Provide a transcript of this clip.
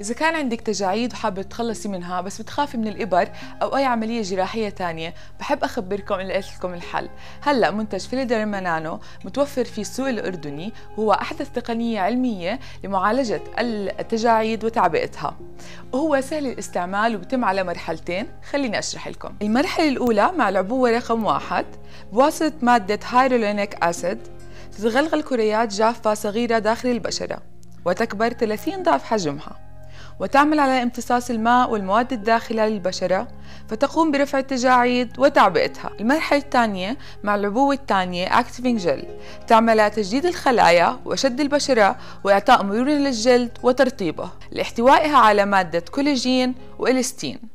إذا كان عندك تجاعيد وحابة تخلصي منها بس بتخافي من الإبر أو أي عملية جراحية تانية بحب أخبركم إني لقيت لكم الحل. هلأ منتج فيليدرما نانو متوفر في السوق الأردني هو أحدث تقنية علمية لمعالجة التجاعيد وتعبئتها. وهو سهل الاستعمال وبتم على مرحلتين خليني أشرح لكم. المرحلة الأولى مع العبوة رقم واحد بواسطة مادة hyaluronic acid تتغلغل كريات جافة صغيرة داخل البشرة وتكبر 30 ضعف حجمها. وتعمل على امتصاص الماء والمواد الداخلة للبشرة فتقوم برفع التجاعيد وتعبئتها المرحلة الثانية مع العبوة الثانية أكتيفينج جل تعمل على تجديد الخلايا وشد البشرة وإعطاء مرونة للجلد وترطيبه لاحتوائها على مادة كولاجين وإلستين.